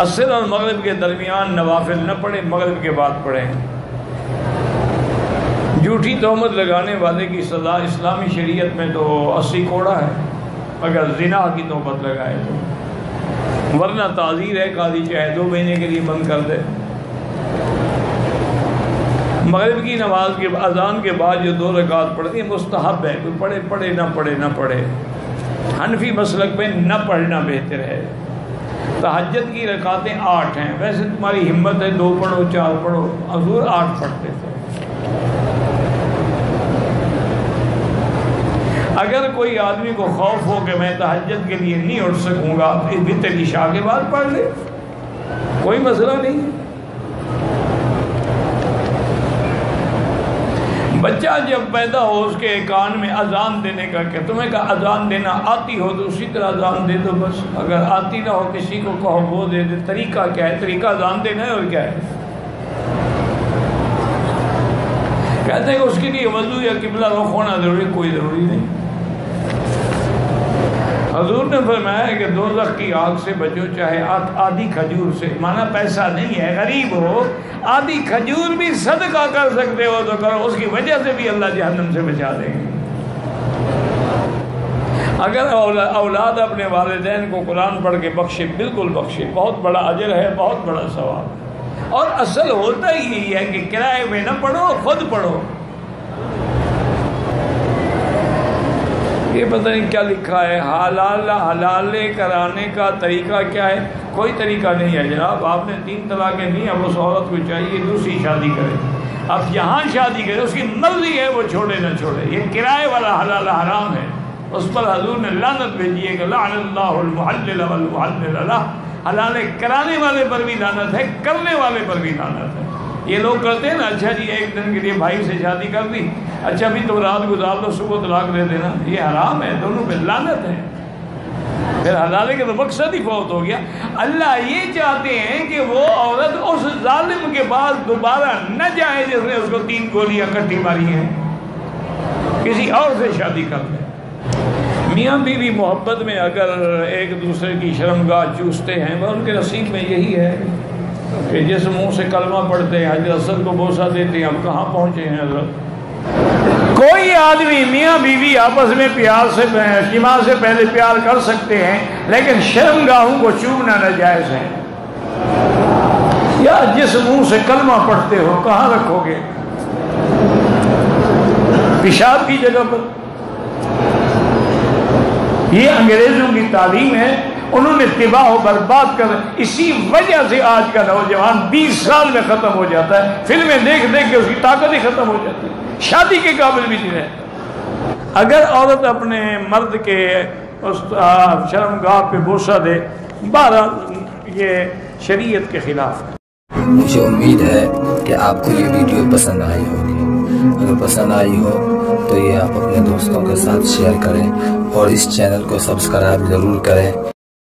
असर और मगरब के दरमियान नवाफिल न पढ़े, मगरब के बाद पढ़ें। झूठी तोहमत लगाने वाले की सज़ा इस्लामी शरीयत में तो अस्सी कोड़ा है, अगर जिना की तोहमत लगाए तो। वरना ताज़ीर है काजी चाहे दो महीने के लिए बंद कर दे। मगरब की नमाज़ के, अजान के बाद जो दो रकात पढ़ती है, मुस्तहब है, कोई पढ़े पढ़े ना पढ़े ना पढ़े। हनफी मसलक में न पढ़ना बेहतर है। तहजद की रकातें आठ हैं। वैसे तुम्हारी हिम्मत है, दो पढ़ो, चार पढ़ो। हजूर आठ पढ़ते थे। अगर कोई आदमी को खौफ हो कि मैं तहजद के लिए नहीं उठ सकूँगा तो वितर शाह के बाद पढ़ ले। कोई मसला नहीं। है बच्चा जब पैदा हो उसके कान में अजान देने का क्या? तुम्हें कहा, अजान देना आती हो तो उसी तरह अजान दे दो बस। अगर आती ना हो, किसी को कहो, वो दे दे। तरीका क्या है? तरीका अजान देना है और क्या है? कहते हैं उसके लिए वज़ू या किबला रुख होना ज़रूरी, कोई ज़रूरी नहीं। हजूर ने फरमाया कि दो की आग से बचो, चाहे आधी खजूर से। माना पैसा नहीं है, गरीब हो, आधी खजूर भी सदका कर सकते हो तो करो, उसकी वजह से भी अल्लाह जहन्नम से बचा देंगे। अगर औलाद अपने वालदेन को कुरान पढ़ के बख्शे, बिल्कुल बख्शे। बहुत बड़ा अजर है, बहुत बड़ा सवाल और असल होता ही यही है कि किराए में न पढ़ो, खुद पढ़ो। ये पता नहीं क्या लिखा है? हलाल, हलाले कराने का तरीका क्या है? कोई तरीका नहीं है जनाब। आपने तीन तलाक़ें दी अब उस औरत को चाहिए दूसरी शादी करे। अब यहाँ शादी करे, उसकी मर्ज़ी है, वो छोड़े ना छोड़े। ये किराए वाला हलाल हराम है। उस पर हजूर ने लानत भेजी है कि हलाल कराने वाले पर भी लानत है, करने वाले पर भी लानत है। ये लोग करते हैं ना अच्छा जी, एक दिन के लिए भाई से शादी कर दी। अच्छा भी तो रात गुजार दो सुबह तलाक दे देना। ये हराम है, दोनों पे लानत है। फिर हलाले का तो मकसद ही बहुत हो गया। अल्लाह ये चाहते हैं कि वो औरत उस जालिम के पास दोबारा न जाए जिसने उसको तीन गोलियाँ कट्टी मारी हैं। किसी और से शादी कर ले। मियाँ बीवी मोहब्बत में अगर एक दूसरे की शर्मगाह चूसते हैं वह उनके नसीब में यही है। कि जिस मुँह से कलमा पढ़ते हैं हज़रत असद को बोसा देते हैं अब कहाँ पहुँचे हैं हज़रत? कोई आदमी मियाँ बीवी आपस में प्यार से शिमा से पहले प्यार कर सकते हैं, लेकिन शर्मगाहों को चूमना नाजायज है। या जिस मुँह से कलमा पढ़ते हो, कहाँ रखोगे? पेशाब की जगह पर। ये अंग्रेज़ों की तालीम है उन्होंने तिबाह बर्बाद कर, इसी वजह से आज का नौजवान 20 साल में ख़त्म हो जाता है। फ़िल्में देख देख के उसकी ताकत ही ख़त्म हो जाती है। शादी के काबिल भी नहीं रहता। अगर औरत अपने मर्द के उस शर्मगाह पे बोसा दे, बारह, ये शरीयत के ख़िलाफ़। मुझे उम्मीद है कि आपको ये वीडियो पसंद आई होगी। अगर पसंद आई हो तो ये आप अपने दोस्तों के साथ शेयर करें और इस चैनल को सब्सक्राइब ज़रूर करें।